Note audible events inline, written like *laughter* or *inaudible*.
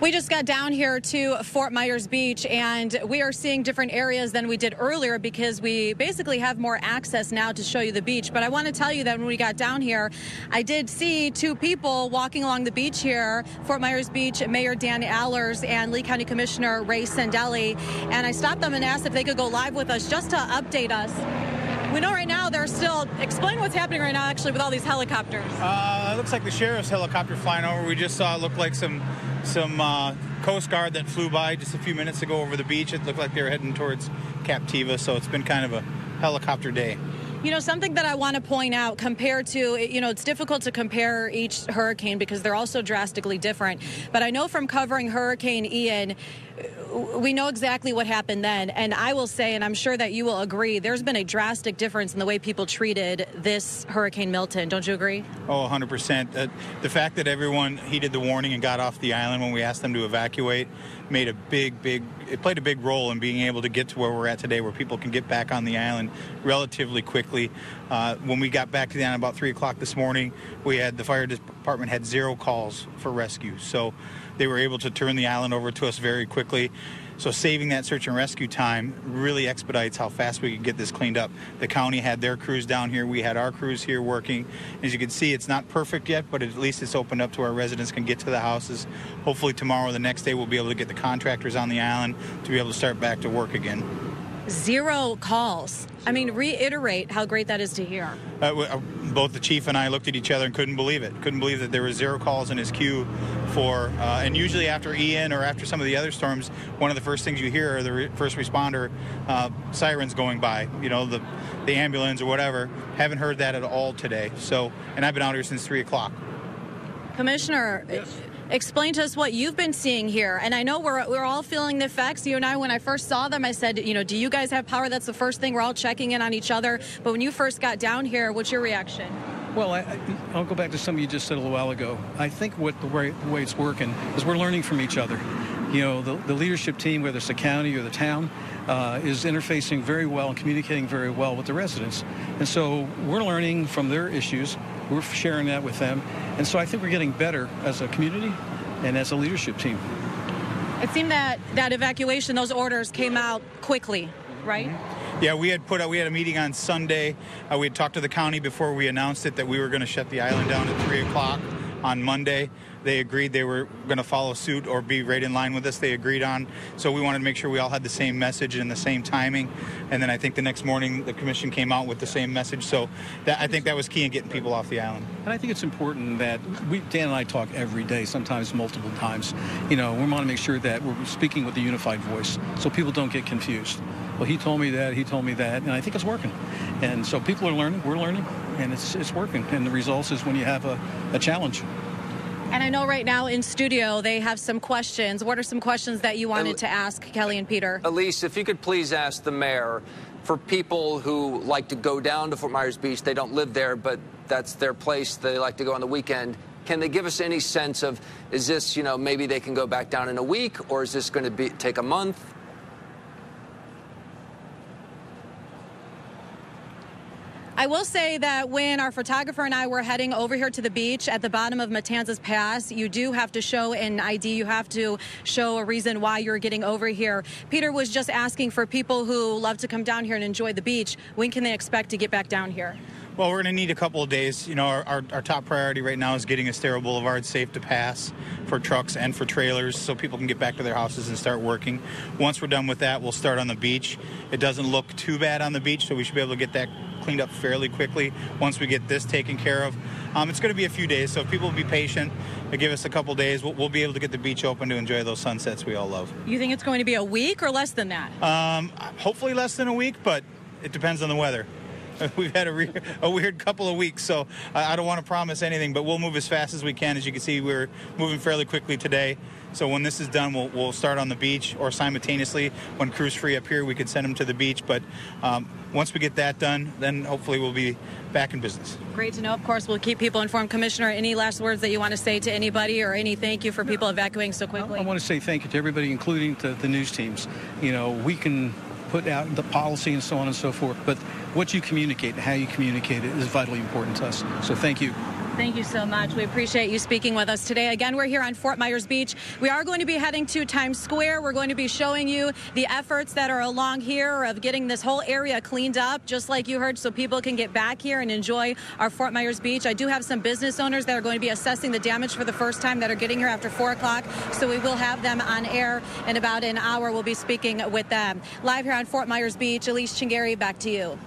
We just got down here to Fort Myers Beach and we are seeing different areas than we did earlier because we basically have more access now to show you the beach. But I want to tell you that when we got down here, I did see two people walking along the beach here, Fort Myers Beach, Mayor Dan Allers and Lee County Commissioner Ray Sandelli. And I stopped them and asked if they could go live with us just to update us. We know right now they're still, explain what's happening right now actually with all these helicopters. Uh, it looks like the sheriff's helicopter flying over. We just saw it look like some some uh, Coast Guard that flew by just a few minutes ago over the beach. It looked like they were heading towards Captiva, so it's been kind of a helicopter day. You know, something that I want to point out compared to, you know, it's difficult to compare each hurricane because they're all so drastically different. But I know from covering Hurricane Ian, we know exactly what happened then. And I will say, and I'm sure that you will agree, there's been a drastic difference in the way people treated this Hurricane Milton. Don't you agree? Oh, 100%. Uh, the fact that everyone heeded the warning and got off the island when we asked them to evacuate made a big, big, it played a big role in being able to get to where we're at today, where people can get back on the island relatively quickly. Uh, when we got back to the island about 3 o'clock this morning, we had the fire department had zero calls for rescue. So they were able to turn the island over to us very quickly. So saving that search and rescue time really expedites how fast we can get this cleaned up. The county had their crews down here. We had our crews here working. As you can see, it's not perfect yet, but at least it's opened up to our residents can get to the houses. Hopefully tomorrow, the next day, we'll be able to get the contractors on the island to be able to start back to work again. Zero calls. I mean, reiterate how great that is to hear. Uh, uh, both the chief and I looked at each other and couldn't believe it. Couldn't believe that there were zero calls in his queue for. Uh, and usually after Ian or after some of the other storms, one of the first things you hear are the re- first responder uh, sirens going by. You know, the the ambulance or whatever. Haven't heard that at all today. So, and I've been out here since three o'clock. Commissioner, yes. Explain to us what you've been seeing here. And I know we're, we're all feeling the effects. You and I, when I first saw them, I said, you know, do you guys have power? That's the first thing. We're all checking in on each other. But when you first got down here, what's your reaction? Well, I, will go back to something you just said a little while ago. I think what the way, the way it's working is we're learning from each other. You know, the, the leadership team, whether it's the county or the town, uh, is interfacing very well and communicating very well with the residents. And so we're learning from their issues. We're sharing that with them. And so I think we're getting better as a community and as a leadership team. It seemed that that evacuation, those orders came out quickly, right? Mm-hmm. Yeah, we had put out, we had a meeting on Sunday. Uh, we had talked to the county before we announced it that we were going to shut the island down at 3 o'clock on Monday they agreed they were going to follow suit or be right in line with us. They agreed on. So we wanted to make sure we all had the same message and the same timing. And then I think the next morning the commission came out with the same message. So that, I think that was key in getting people off the island. And I think it's important that we, Dan and I talk every day, sometimes multiple times. You know, we want to make sure that we're speaking with a unified voice so people don't get confused. Well, he told me that, he told me that, and I think it's working. And so people are learning, we're learning, and it's, it's working. And the results is when you have a, a challenge. And I know right now in studio they have some questions. What are some questions that you wanted to ask Kelly and Peter? Elyse, if you could please ask the mayor for people who like to go down to Fort Myers Beach, they don't live there, but that's their place. They like to go on the weekend. Can they give us any sense of is this, you know, maybe they can go back down in a week or is this going to be take a month? I will say that when our photographer and I were heading over here to the beach at the bottom of Matanzas Pass, you do have to show an ID. You have to show a reason why you're getting over here. Peter was just asking for people who love to come down here and enjoy the beach. When can they expect to get back down here? Well, we're going to need a couple of days. You know, our, our, our, top priority right now is getting Estero Boulevard safe to pass for trucks and for trailers so people can get back to their houses and start working. Once we're done with that, we'll start on the beach. It doesn't look too bad on the beach, so we should be able to get that cleaned up fairly quickly once we get this taken care of. Um, it's going to be a few days, so if people will be patient and give us a couple days, we'll, we'll, be able to get the beach open to enjoy those sunsets we all love. You think it's going to be a week or less than that? Um, hopefully less than a week, but it depends on the weather. *laughs* We've had a, re- a, weird couple of weeks, so I, I don't want to promise anything, but we'll move as fast as we can. As you can see, we're moving fairly quickly today. So when this is done, we'll, we'll start on the beach, or simultaneously, when crew's free up here, we could send them to the beach. But um, once we get that done, then hopefully we'll be back in business. Great to know. Of course, we'll keep people informed. Commissioner, any last words that you want to say to anybody, or any thank you for people evacuating so quickly? I, I want to say thank you to everybody, including the, the news teams. You know, we can put out the policy and so on and so forth, but what you communicate, and how you communicate it, is vitally important to us. So thank you. Thank you so much. We appreciate you speaking with us today. Again, we're here on Fort Myers Beach. We are going to be heading to Times Square. We're going to be showing you the efforts that are along here of getting this whole area cleaned up, just like you heard, so people can get back here and enjoy our Fort Myers Beach. I do have some business owners that are going to be assessing the damage for the first time that are getting here after 4 o'clock, so we will have them on air in about an hour. We'll be speaking with them. Live here on Fort Myers Beach, Elyse Chengery, back to you.